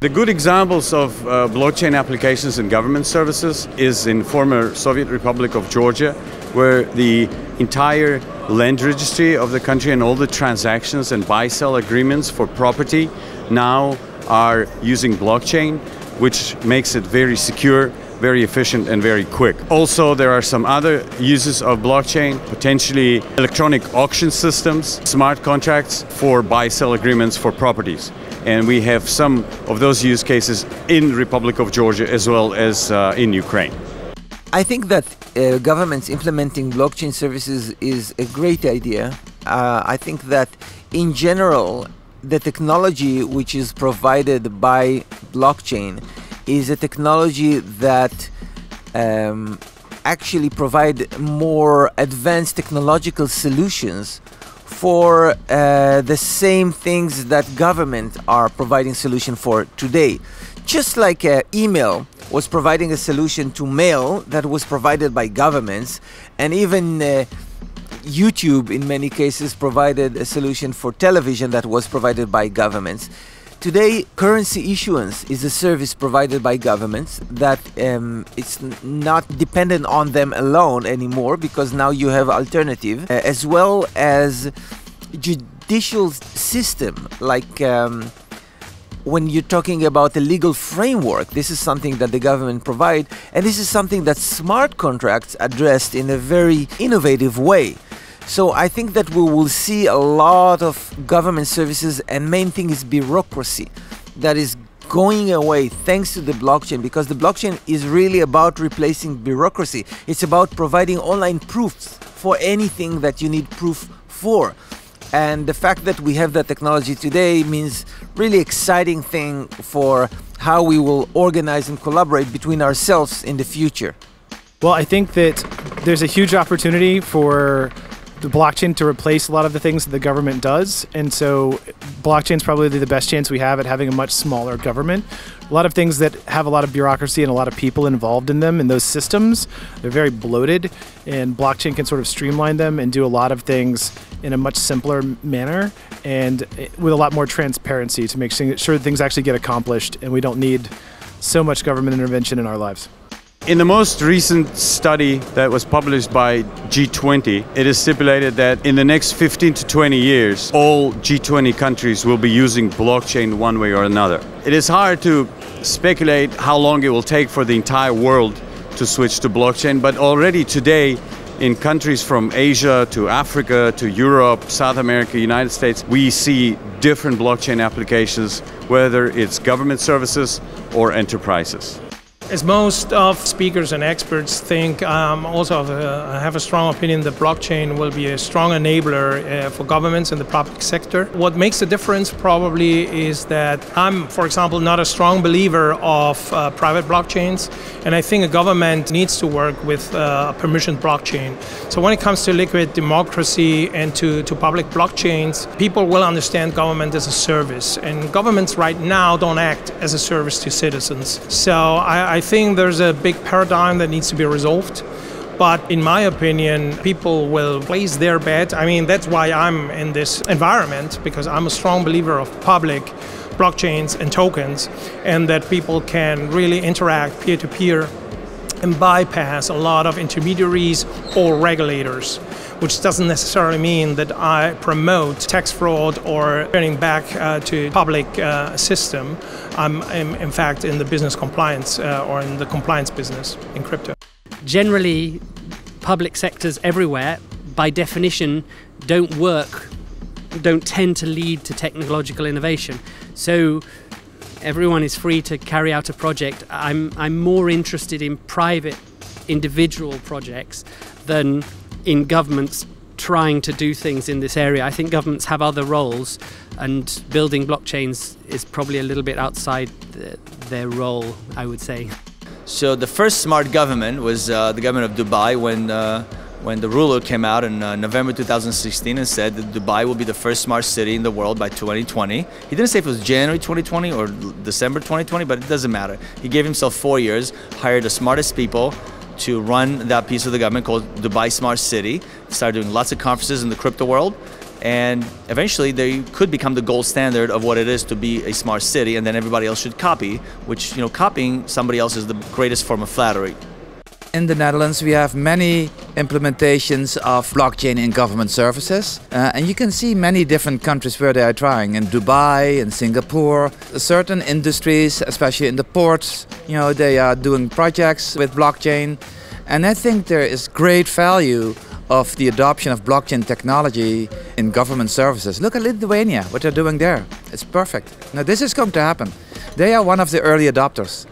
The good examples of uh, blockchain applications in government services is in former Soviet Republic of Georgia, where the entire land registry of the country and all the transactions and buy-sell agreements for property now are using blockchain, which makes it very secure very efficient and very quick. Also, there are some other uses of blockchain, potentially electronic auction systems, smart contracts for buy-sell agreements for properties. And we have some of those use cases in Republic of Georgia as well as uh, in Ukraine. I think that uh, governments implementing blockchain services is a great idea. Uh, I think that in general, the technology which is provided by blockchain is a technology that um, actually provide more advanced technological solutions for uh, the same things that government are providing solution for today. Just like uh, email was providing a solution to mail that was provided by governments, and even uh, YouTube in many cases provided a solution for television that was provided by governments. Today, currency issuance is a service provided by governments that um, it's not dependent on them alone anymore because now you have alternative, uh, as well as judicial system like. Um, when you're talking about the legal framework, this is something that the government provide, and this is something that smart contracts addressed in a very innovative way. So I think that we will see a lot of government services, and main thing is bureaucracy that is going away thanks to the blockchain because the blockchain is really about replacing bureaucracy. It's about providing online proofs for anything that you need proof for. And the fact that we have that technology today means really exciting thing for how we will organize and collaborate between ourselves in the future. Well, I think that there's a huge opportunity for the blockchain to replace a lot of the things that the government does. And so blockchain is probably the best chance we have at having a much smaller government. A lot of things that have a lot of bureaucracy and a lot of people involved in them in those systems, they're very bloated and blockchain can sort of streamline them and do a lot of things in a much simpler manner and with a lot more transparency to make sure things actually get accomplished and we don't need so much government intervention in our lives. In the most recent study that was published by G20, it is stipulated that in the next 15 to 20 years, all G20 countries will be using blockchain one way or another. It is hard to speculate how long it will take for the entire world to switch to blockchain, but already today, in countries from Asia to Africa to Europe, South America, United States, we see different blockchain applications, whether it's government services or enterprises. As most of speakers and experts think, um, also uh, have a strong opinion that blockchain will be a strong enabler uh, for governments and the public sector. What makes a difference probably is that I'm, for example, not a strong believer of uh, private blockchains, and I think a government needs to work with uh, a permissioned blockchain. So when it comes to liquid democracy and to, to public blockchains, people will understand government as a service, and governments right now don't act as a service to citizens. So I, I I think there's a big paradigm that needs to be resolved. But in my opinion, people will place their bet. I mean, that's why I'm in this environment, because I'm a strong believer of public blockchains and tokens, and that people can really interact peer to peer and bypass a lot of intermediaries or regulators, which doesn't necessarily mean that I promote tax fraud or turning back uh, to public uh, system. I'm, I'm, in fact in the business compliance uh, or in the compliance business in crypto. Generally, public sectors everywhere, by definition, don't work, don't tend to lead to technological innovation. So everyone is free to carry out a project. I'm, I'm more interested in private individual projects than in governments trying to do things in this area. I think governments have other roles, and building blockchains is probably a little bit outside the, their role, I would say. So the first smart government was uh, the government of Dubai when uh, when the ruler came out in uh, November 2016 and said that Dubai will be the first smart city in the world by 2020. He didn't say if it was January 2020 or December 2020, but it doesn't matter. He gave himself four years, hired the smartest people to run that piece of the government called Dubai Smart City. Started doing lots of conferences in the crypto world. and eventually they could become the gold standard of what it is to be a smart city and then everybody else should copy which you know copying somebody else is the greatest form of flattery in the Netherlands, we have many implementations of blockchain in government services. Uh, and you can see many different countries where they are trying. In Dubai, in Singapore, certain industries, especially in the ports, you know, they are doing projects with blockchain. And I think there is great value of the adoption of blockchain technology in government services. Look at Lithuania, what they're doing there. It's perfect. Now, this is going to happen. They are one of the early adopters.